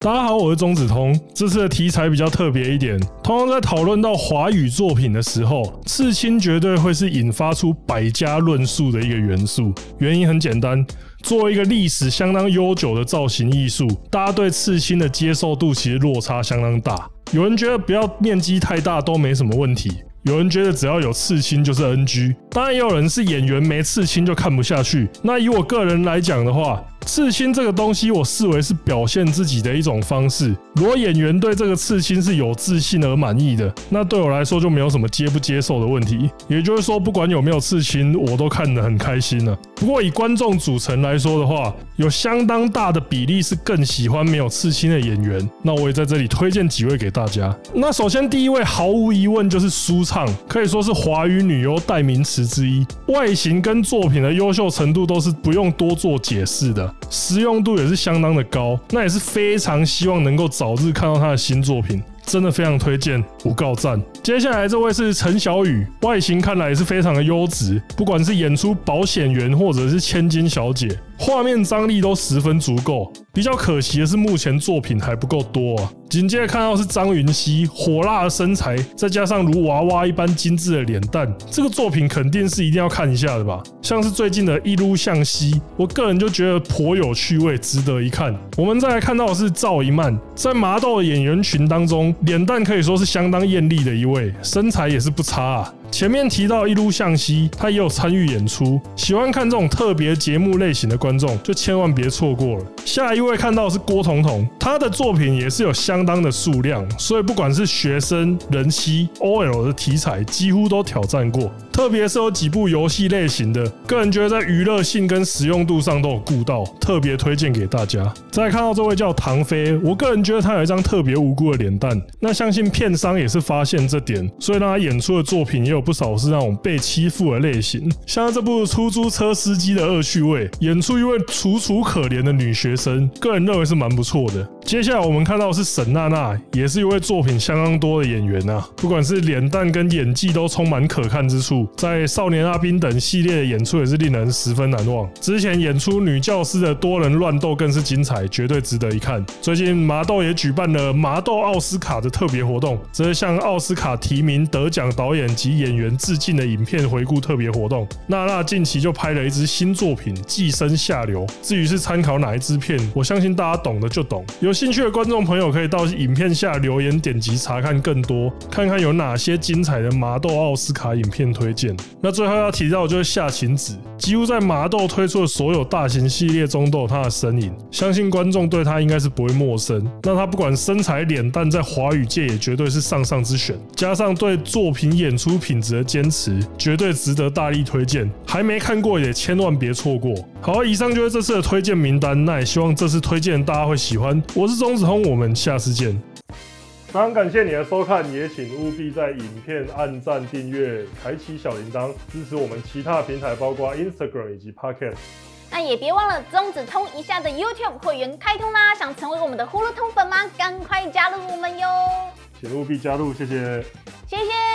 大家好，我是钟子通。这次的题材比较特别一点，通常在讨论到华语作品的时候，刺青绝对会是引发出百家论述的一个元素。原因很简单，作为一个历史相当悠久的造型艺术，大家对刺青的接受度其实落差相当大。有人觉得不要面积太大都没什么问题，有人觉得只要有刺青就是 NG，当然也有人是演员没刺青就看不下去。那以我个人来讲的话，刺青这个东西，我视为是表现自己的一种方式。如果演员对这个刺青是有自信而满意的，那对我来说就没有什么接不接受的问题。也就是说，不管有没有刺青，我都看得很开心了。不过以观众组成来说的话，有相当大的比例是更喜欢没有刺青的演员。那我也在这里推荐几位给大家。那首先第一位，毫无疑问就是舒畅，可以说是华语女优代名词之一。外形跟作品的优秀程度都是不用多做解释的。实用度也是相当的高，那也是非常希望能够早日看到他的新作品，真的非常推荐，五告赞。接下来这位是陈小雨，外形看来也是非常的优质，不管是演出保险员或者是千金小姐，画面张力都十分足够。比较可惜的是，目前作品还不够多啊。紧接着看到是张云熙，火辣的身材，再加上如娃娃一般精致的脸蛋，这个作品肯定是一定要看一下的吧？像是最近的一路向西，我个人就觉得颇有趣味，值得一看。我们再来看到的是赵一曼，在麻豆的演员群当中，脸蛋可以说是相当艳丽的一位，身材也是不差啊。前面提到一路向西，他也有参与演出。喜欢看这种特别节目类型的观众，就千万别错过了。下一位看到是郭彤彤，他的作品也是有相当的数量，所以不管是学生、人妻、OL 的题材，几乎都挑战过。特别是有几部游戏类型的，个人觉得在娱乐性跟实用度上都有顾到，特别推荐给大家。再看到这位叫唐飞，我个人觉得他有一张特别无辜的脸蛋，那相信片商也是发现这点，所以让他演出的作品也有有不少是那种被欺负的类型。像这部出租车司机的恶趣味，演出一位楚楚可怜的女学生，个人认为是蛮不错的。接下来我们看到是沈娜娜，也是一位作品相当多的演员啊，不管是脸蛋跟演技都充满可看之处，在少年阿宾等系列的演出也是令人十分难忘。之前演出女教师的多人乱斗更是精彩，绝对值得一看。最近麻豆也举办了麻豆奥斯卡的特别活动，这是向奥斯卡提名得奖导演及演员致敬的影片回顾特别活动。娜娜近期就拍了一支新作品《寄生下流》，至于是参考哪一支片，我相信大家懂的就懂。有。兴趣的观众朋友可以到影片下留言点击查看更多，看看有哪些精彩的麻豆奥斯卡影片推荐。那最后要提到的就是夏晴子，几乎在麻豆推出的所有大型系列中都有她的身影，相信观众对她应该是不会陌生。那她不管身材脸蛋，在华语界也绝对是上上之选，加上对作品演出品质的坚持，绝对值得大力推荐。还没看过也千万别错过。好，以上就是这次的推荐名单，那也希望这次推荐大家会喜欢。我。是钟子通，我们下次见。非常感谢你的收看，也请务必在影片按赞、订阅、开启小铃铛，支持我们其他平台，包括 Instagram 以及 Podcast。那也别忘了钟子通一下的 YouTube 会员开通啦！想成为我们的呼噜通粉吗？赶快加入我们哟！请务必加入，谢谢。谢谢。